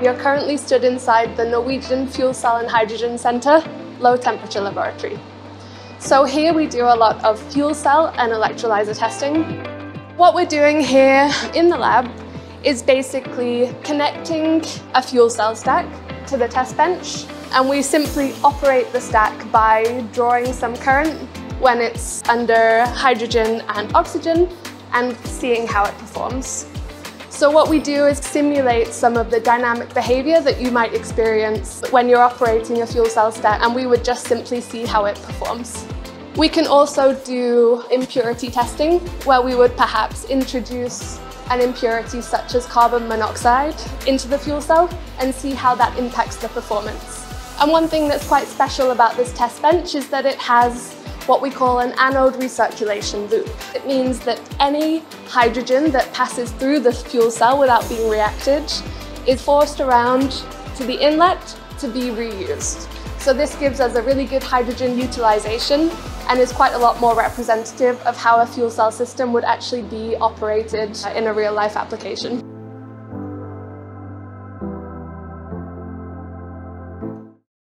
We are currently stood inside the Norwegian Fuel Cell and Hydrogen Centre low temperature laboratory. So here we do a lot of fuel cell and electrolyzer testing. What we're doing here in the lab is basically connecting a fuel cell stack to the test bench and we simply operate the stack by drawing some current when it's under hydrogen and oxygen and seeing how it performs. So what we do is simulate some of the dynamic behavior that you might experience when you're operating a fuel cell stack and we would just simply see how it performs. We can also do impurity testing where we would perhaps introduce an impurity such as carbon monoxide into the fuel cell and see how that impacts the performance. And one thing that's quite special about this test bench is that it has what we call an anode recirculation loop. It means that any hydrogen that passes through the fuel cell without being reacted is forced around to the inlet to be reused. So this gives us a really good hydrogen utilization and is quite a lot more representative of how a fuel cell system would actually be operated in a real life application.